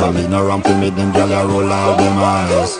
Cause me no ramp to me, them gyal a roll out them eyes.